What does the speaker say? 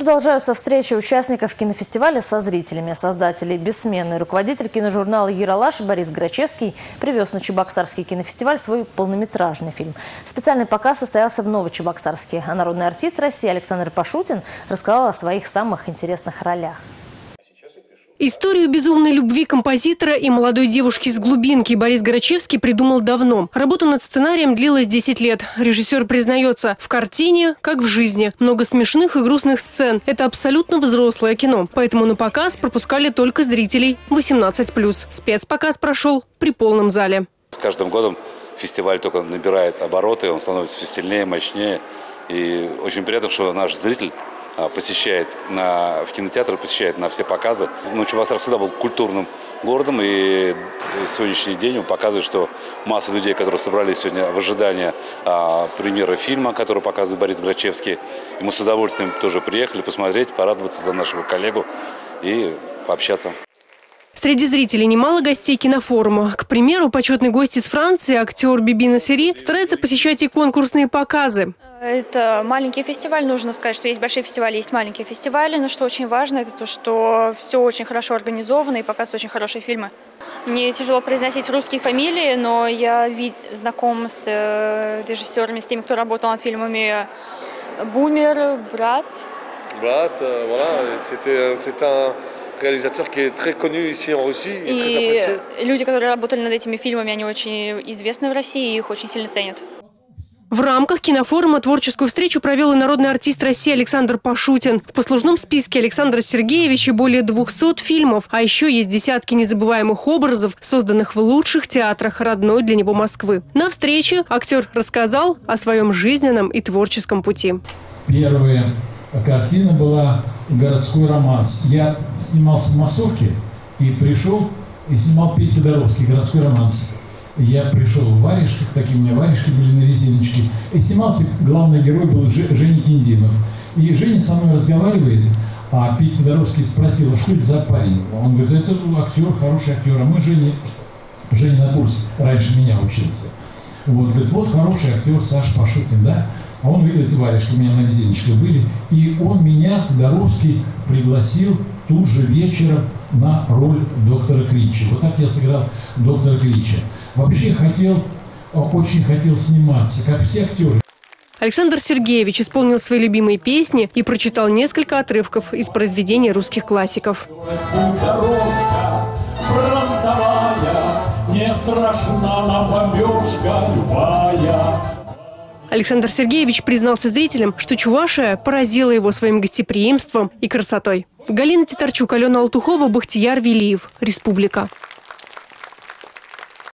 Продолжаются встречи участников кинофестиваля со зрителями. Создатель и бессменный руководитель киножурнала «Яралаш» Борис Грачевский привез на Чебоксарский кинофестиваль свой полнометражный фильм. Специальный показ состоялся в Новочебоксарске, а народный артист России Александр Пашутин рассказал о своих самых интересных ролях. Историю безумной любви композитора и молодой девушки с глубинки Борис Горачевский придумал давно. Работа над сценарием длилась 10 лет. Режиссер признается, в картине, как в жизни, много смешных и грустных сцен. Это абсолютно взрослое кино. Поэтому на показ пропускали только зрителей 18+. Спецпоказ прошел при полном зале. С каждым годом фестиваль только набирает обороты, он становится все сильнее, мощнее. И очень приятно, что наш зритель посещает на, в кинотеатры, посещает на все показы. Ну, Чебоксар всегда был культурным городом, и сегодняшний день он показывает, что масса людей, которые собрались сегодня в ожидании а, премьеры фильма, который показывает Борис Грачевский, мы с удовольствием тоже приехали посмотреть, порадоваться за нашего коллегу и пообщаться. Среди зрителей немало гостей кинофорума. К примеру, почетный гость из Франции, актер Бибина Сери, старается посещать и конкурсные показы. Это маленький фестиваль. Нужно сказать, что есть большие фестивали, есть маленькие фестивали. Но что очень важно, это то, что все очень хорошо организовано и показывают очень хорошие фильмы. Мне тяжело произносить русские фамилии, но я знаком с э, режиссерами, с теми, кто работал над фильмами «Бумер», «Брат». Брат, euh, voilà, c'était c'est un réalisateur qui est très connu ici en Russie et très apprécié. И люди, которые работали над этими фильмами, они очень известны в России и их очень сильно ценят. В рамках кинофорума творческую встречу провел и народный артист России Александр Пашутин. В послужном списке Александра Сергеевича более 200 фильмов, а еще есть десятки незабываемых образов, созданных в лучших театрах родной для него Москвы. На встрече актер рассказал о своем жизненном и творческом пути. Первая картина была «Городской романс». Я снимался в массовке и пришел, и снимал Петя Тодоровский «Городской романс». Я пришел в варежках, такие у меня варежки были на резиночке. И снимался, главный герой был Женя Киндинов. И Женя со мной разговаривает, а Петя Тодоровский спросил, а что это за парень? Он говорит, это актер, хороший актер, а мы Женя, Женя на курс раньше меня учился. Вот, говорит, вот хороший актер Саш Пашутин, да? А он видел эти варежки, у меня на резиночке были. И он меня, Тодоровский, пригласил тут же вечером на роль доктора Крича. Вот так я сыграл доктора Крича. Вообще хотел, очень хотел сниматься, как все актеры. Александр Сергеевич исполнил свои любимые песни и прочитал несколько отрывков из произведений русских классиков. Александр Сергеевич признался зрителям, что Чувашия поразила его своим гостеприимством и красотой. Галина Титарчук, Алена Алтухова, Бахтияр Велиев. Республика.